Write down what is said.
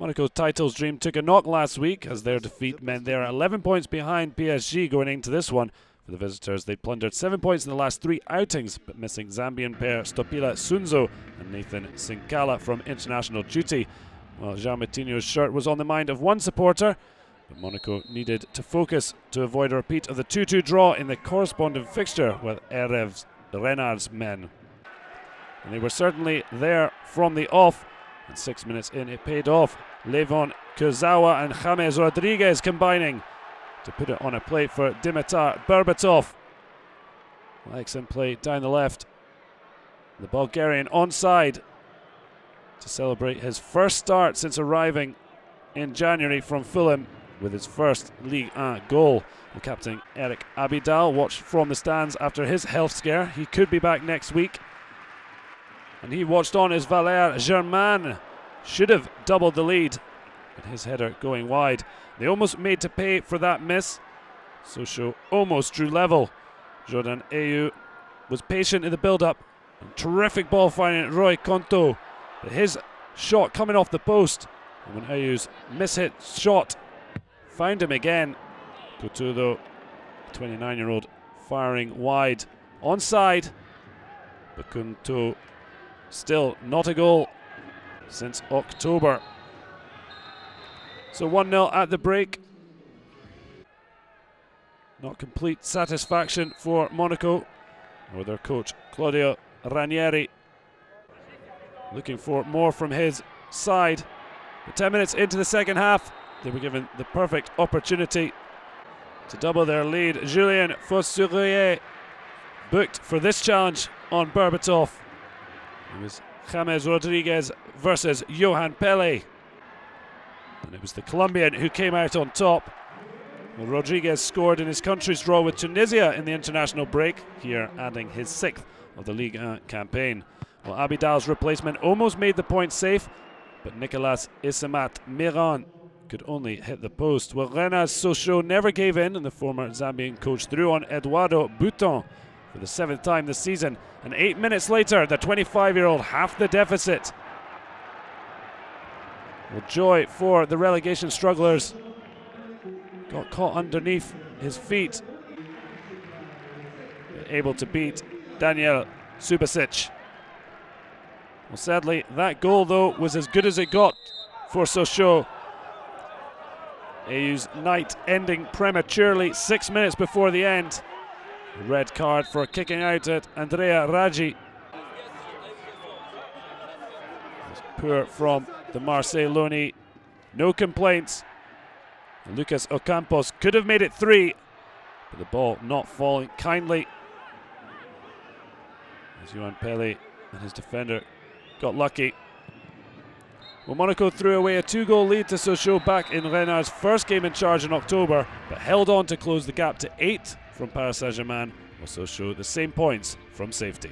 Monaco's titles dream took a knock last week as their defeat meant they're 11 points behind PSG going into this one. For the visitors, they plundered 7 points in the last three outings, but missing Zambian pair Stoppila Sunzu and Nathan Sinkala from international duty. While João Moutinho's shirt was on the mind of one supporter, but Monaco needed to focus to avoid a repeat of the 2 2 draw in the corresponding fixture with Hervé Renard's men. And they were certainly there from the off, and six minutes in it paid off. Layvin Kurzawa and James Rodriguez combining to put it on a plate for Dimitar Berbatov. Excellent play down the left. The Bulgarian onside to celebrate his first start since arriving in January from Fulham with his first Ligue 1 goal. The captain Eric Abidal watched from the stands after his health scare. He could be back next week. And he watched on as Valère Germain should have doubled the lead, but his header going wide. They almost made to pay for that miss. Sochaux almost drew level. Jordan Ayew was patient in the build-up. Terrific ball finding Roy Contout. But his shot coming off the post. And when Ayew's mishit shot found him again. Contout, 29-year-old, firing wide. Onside. But Contout still not a goal since October. So 1 0 at the break. Not complete satisfaction for Monaco or their coach Claudio Ranieri. Looking for more from his side. But 10 minutes into the second half, they were given the perfect opportunity to double their lead. Julien Faussurier booked for this challenge on Berbatov. It was James Rodriguez versus Yohann Pele. And it was the Colombian who came out on top. Well, Rodriguez scored in his country's draw with Tunisia in the international break, here adding his sixth of the Ligue 1 campaign. Well, Abidal's replacement almost made the point safe, but Nicolas Isamat Miran could only hit the post. Well, Renard's Sochaux never gave in, and the former Zambian coach threw on Edouard Butin for the seventh time this season. And eight minutes later, the 25 year old half the deficit. Well, joy for the relegation strugglers. Got caught underneath his feet. Able to beat Danijel Subasic. Well, sadly, that goal, though, was as good as it got for Sochaux. Ayew's night ending prematurely six minutes before the end. Red card for kicking out at Andrea Raggi. Poor from the Marseille loanee. No complaints. Lucas Ocampos could have made it three, but the ball not falling kindly. As Yohann Pele and his defender got lucky. Well, Monaco threw away a two goal lead to Sochaux back in Renard's first game in charge in October, but held on to close the gap to eight from Paris Saint Germain, also show the same points from safety.